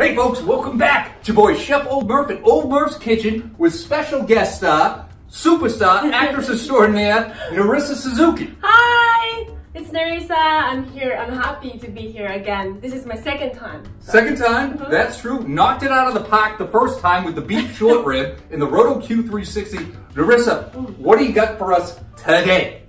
Hey folks, welcome back. It's your boy Chef Old Murph at Old Murph's Kitchen with special guest star, superstar, actress extraordinaire, Narisa Suzuki. Hi, it's Narisa. I'm here. I'm happy to be here again. This is my second time. Second time, mm-hmm. that's true. Knocked it out of the park the first time with the beef short rib in the Roto Q360. Narisa, mm. what do you got for us today?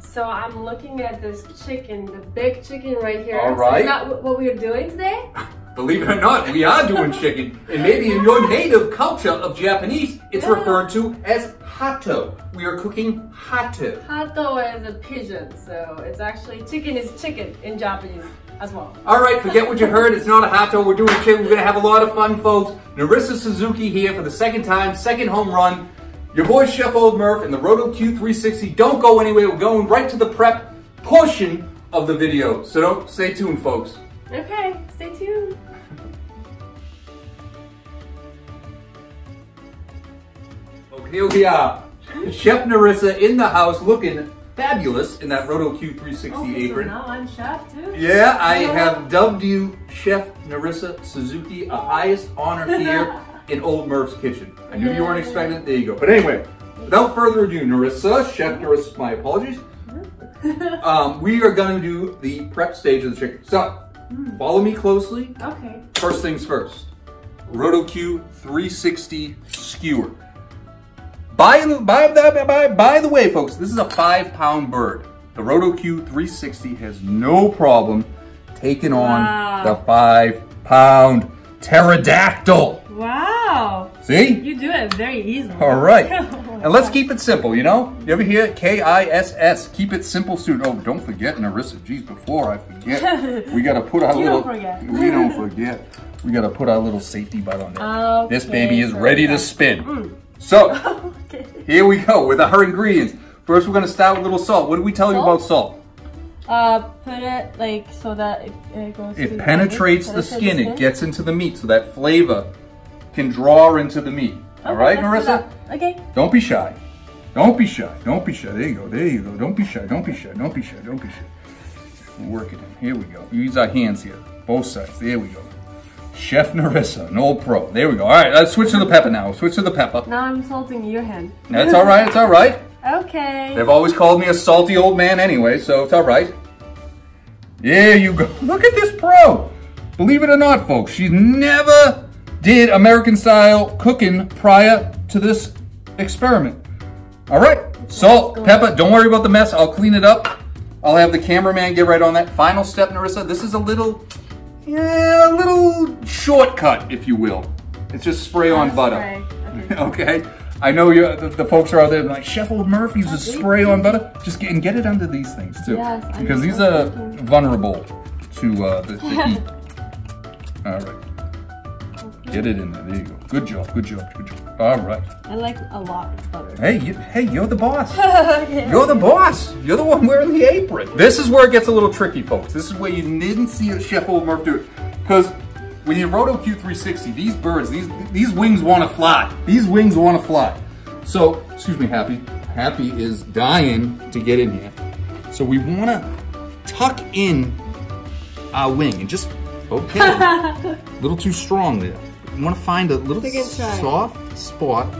So I'm looking at this chicken, the big chicken right here. All So is that what what we are doing today? Believe it or not, we are doing chicken, and maybe in your native culture of Japanese, it's referred to as hato. We are cooking hato. Hato is a pigeon, so it's actually chicken is chicken in Japanese as well. All right, forget what you heard. It's not a hato. We're doing chicken. We're going to have a lot of fun, folks. Narisa Suzuki here for the second time, second home run. Your boy Chef Old Murph and the Roto Q360. Don't go anywhere. We're going right to the prep portion of the video. So don't stay tuned, folks. Okay, stay tuned. Okay, here we. Chef Narisa in the house looking fabulous in that Roto Q360 Okay, apron. so now I'm chef too. Yeah, I have dubbed you Chef Narisa Suzuki, a highest honor here in Old Murph's kitchen. I knew you weren't expecting it. There you go. But anyway, without further ado, Narisa, Chef Narisa, my apologies. Um, we are going to do the prep stage of the chicken. So, Hmm. follow me closely. Okay. First things first, RotoQ 360 skewer. By, the- by, by, by, by the way, folks, this is a five pound bird. The RotoQ 360 has no problem taking on Wow. the five pound pterodactyl. Wow. See? You do it very easily. All right. And let's keep it simple, you know? You ever hear K-I-S-S? Keep it simple, student. Oh, don't forget, Narisa. Geez, before I forget, we got to put our You little... don't forget. We don't forget. We got to put our little safety butt on there. Okay, this baby is ready to spin. So, Okay. here we go with our ingredients. First, we're going to start with a little salt. What did we tell you about salt? Uh, put it like so that it, it goes. It penetrates the penetrates skin. It gets into the meat, so that flavor can draw into the meat. All Okay, right, Marissa? Okay. Don't be shy. Don't be shy. Don't be shy. There you go. There you go. Don't be shy. Don't be shy. Don't be shy. Don't be shy. Work it in. Here we go. Use our hands here. Both sides. There we go. Chef Narisa, an old pro. There we go. All right, let's switch to the pepper now. Switch to the pepper. Now I'm salting your hand. That's all right. It's all right. Okay. They've always called me a salty old man anyway, so it's all right. There you go. Look at this pro. Believe it or not, folks, she's never did American style cooking prior to this experiment. All right, salt, pepper. Don't worry about the mess. I'll clean it up. I'll have the cameraman get right on that. Final step, Narisa. This is a little, yeah, a little shortcut, if you will. It's just spray on butter. Okay. okay? I know you the, the folks are out there like Chef Old Murphy uses spray on butter. Just get and get it under these things too, Yes, because these are vulnerable to uh, the, the heat. All right, get it in there. There you go. Good job. Good job. Good job. All right. I like a lot of butter. Hey, you, hey, you're the boss. You're the boss. You're the one wearing the apron. This is where it gets a little tricky, folks. This is where you didn't see Chef Old Murph do it. Because when you Roto Q360, these birds, these these wings want to fly. These wings want to fly. So, excuse me, Happy. Happy is dying to get in here. So we want to tuck in our wing and just, okay, a little too strong there. You want to find a little soft spot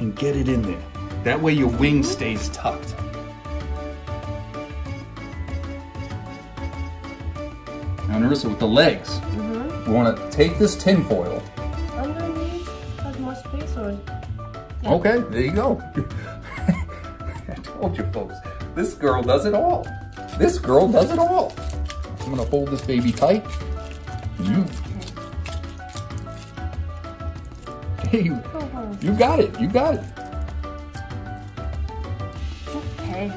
and get it in there. That way your wing stays tucked. Now Narisa, with the legs, Mm-hmm. we want to take this tin foil. Underneath has more space or. Yeah. Okay, there you go. I told you folks, this girl does it all. This girl does it all. I'm gonna hold this baby tight. You, hey, you got it, you got it. Okay.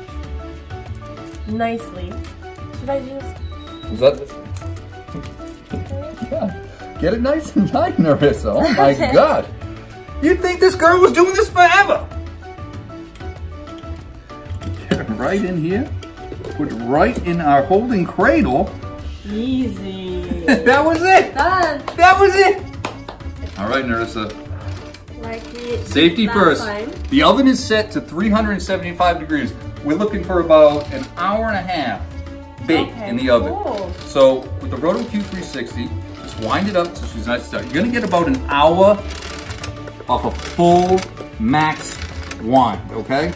Nicely. Should I just? Is that? yeah. Get it nice and tight, Narisa. Oh my God. You'd think this girl was doing this forever. Get it right in here. Put it right in our holding cradle. Easy. that was it. Done. That was it. All right, Narisa. Like. Safety first. time. The oven is set to 375 degrees. We're looking for about an hour and a half baked Okay, in the oven. cool. So with the Roto Q360, just wind it up so she's nice start. You're gonna get about an hour off a full max wind, okay?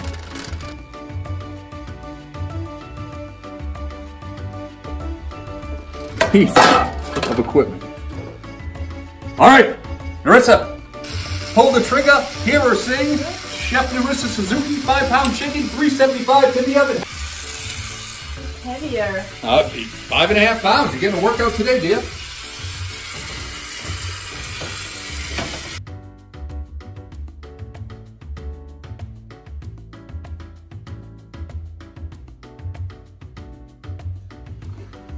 Piece of equipment. All right, Narisa, pull the trigger, hear her sing. Chef Narisa Suzuki, five pound chicken, 375 in the oven. Heavier. Uh, five and a half pounds. You're getting a workout today, dear.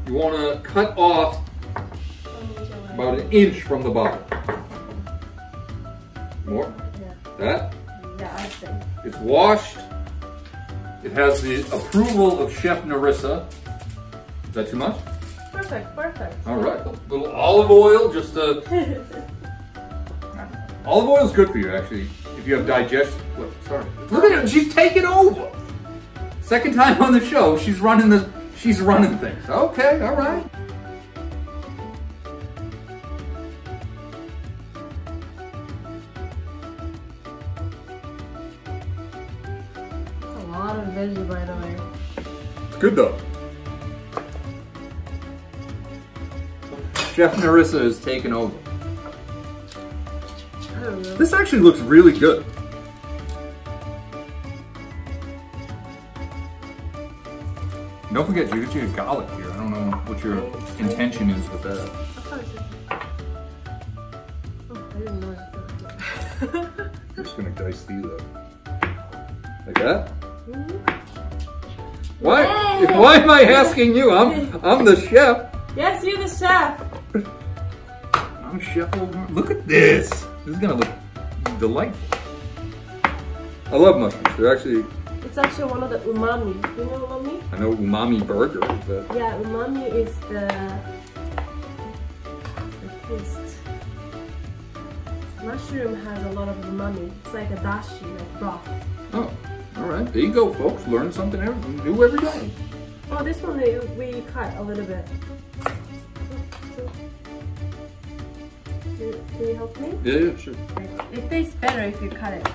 You want to cut off about an inch from the bottom. More? Yeah. That? Yeah, I think. It's washed. It has the approval of Chef Narisa. Is that too much? Perfect, perfect. All right, a little olive oil, just uh, olive oil is good for you actually. If you have digestion, what, sorry. Look at her, she's taking over. Second time on the show, she's running the, she's running things. Okay, all right. Veggie, by the way. It's good though. Chef Narisa is taking over. I don't know. This actually looks really good. Don't forget, you get your garlic here. I don't know what your intention is with that. I thought it said- Oh, I didn't know it. I'm just gonna dice these up. Like that? Why? Why am I asking you? I'm I'm the chef. yes, you're the chef. I'm chef. Look at this. This is gonna look delightful. I love mushrooms. They're actually It's actually one of the umami. You know umami? I know umami burger, but Yeah, umami is the, the taste. Mushroom has a lot of umami. It's like a dashi, like broth. oh, all right. There you go, folks. Learn something every, new every day. Oh, this one we, we cut a little bit. Can you help me? Yeah, yeah, sure. It tastes better if you cut it.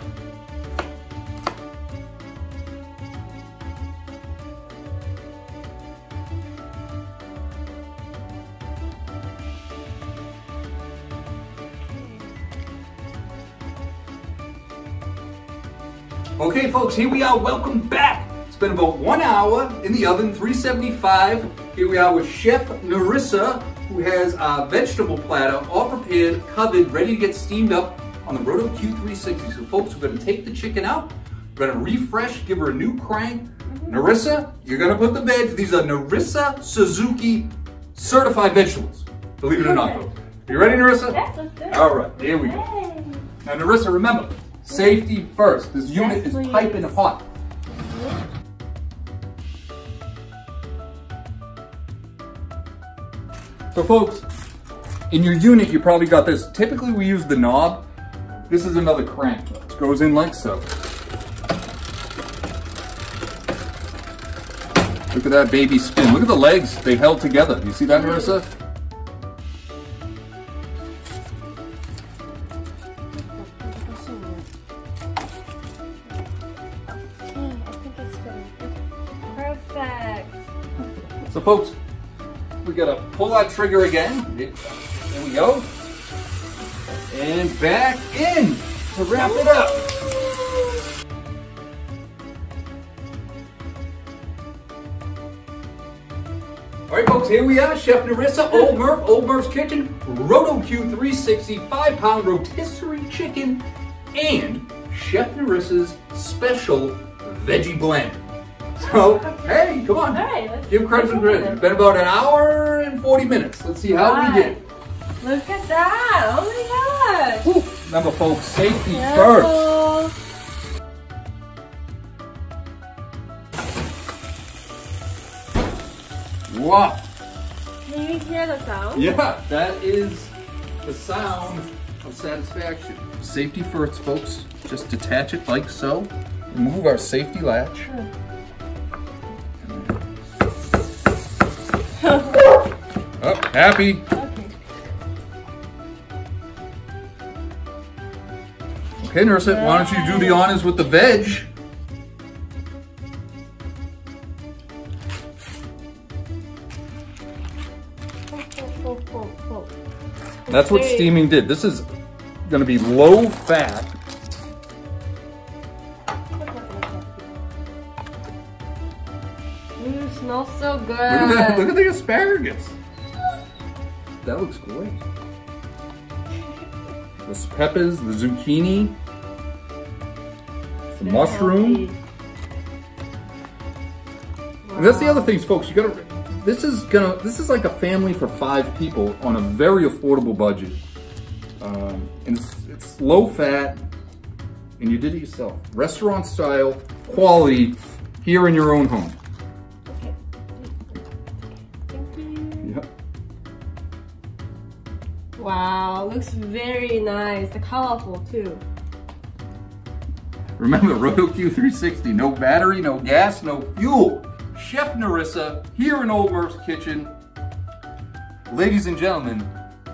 Okay, folks, here we are. Welcome back. It's been about one hour in the oven, 375. Here we are with Chef Narisa, who has a vegetable platter all prepared, covered, ready to get steamed up on the Roto Q360. So, folks, we're going to take the chicken out. We're going to refresh, give her a new crank. Mm-hmm. Narisa, you're going to put the veg. These are Narisa Suzuki certified vegetables. Believe it or not, folks. You ready, Narisa? Yes, let's do it. All right, here we go. Now, Narisa, remember, safety first. This unit Yes, is piping hot. So, folks, in your unit, you probably got this. Typically, we use the knob. This is another crank. It goes in like so. Look at that baby spin. Look at the legs. They held together. You see that, Marissa? So folks, we gotta pull that trigger again. There we go. And back in to wrap it up. All right, folks, here we are. Chef Narisa, Old Murph, Old Murph's Kitchen, Roto Q360, five pound rotisserie chicken, and Chef Narisa's special veggie blend. So, hey, come on. All right, let's Give credit for credit. It's been about an hour and 40 minutes. Let's see how we did. Look at that! Oh my gosh! Whew. Remember, folks, safety first. Careful. Wow. Can you hear the sound? Yeah, that is the sound of satisfaction. Safety first, folks. Just detach it like so. Remove our safety latch. Oh, Happy. Okay, Nurset, why don't you do the honors with the veg? That's what steaming did. This is going to be low fat. It smells so good. Look at, look at the asparagus. That looks great. The peppers, the zucchini, the mushroom. And that's the other things, folks. You gotta. This is gonna. This is like a family for five people on a very affordable budget. Um, and it's, it's low fat, and you did it yourself. Restaurant style, quality, here in your own home. Wow, looks very nice. The colorful too. Remember, Roto Q360, no battery, no gas, no fuel. Chef Narisa here in Old Murph's kitchen. Ladies and gentlemen,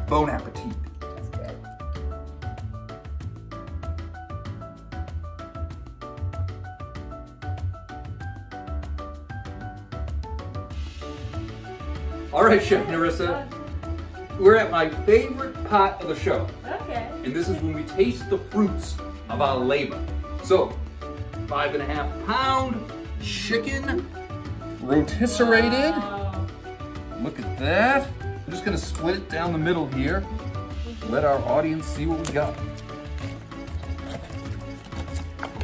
bon appetit. All right, Chef Narisa, we're at my favorite part of the show. Okay. And this is when we taste the fruits of our labor. So, five and a half pound chicken, rotisserated. Wow. Look at that. I'm just gonna split it down the middle here. Let our audience see what we got.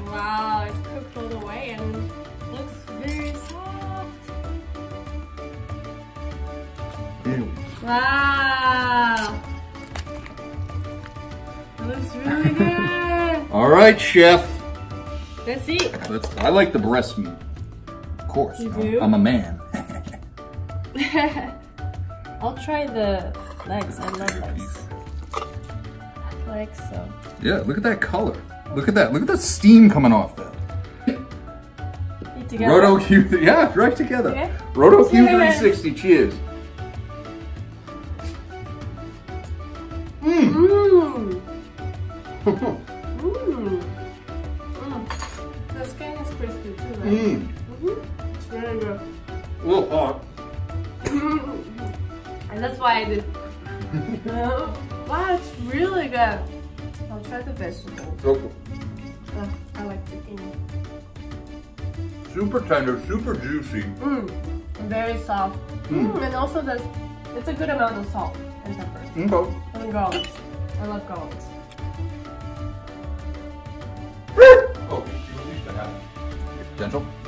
Wow, it's cooked all the way and Wow. Looks really good. All right, chef. Let's eat. Let's, I like the breast meat. Of course. You I'm- do? I'm a man. I'll try the legs. I love legs. Like so. yeah, look at that color. Look at that. Look at the steam coming off that. Eat together. Roto Q, yeah, right together. Okay. Roto Q360, cheers. I super tender, super juicy. Mmm. Very soft. Mm. Mm. And also the, it's a good amount of salt and pepper. Okay. And garlic. I love garlic. Oh, you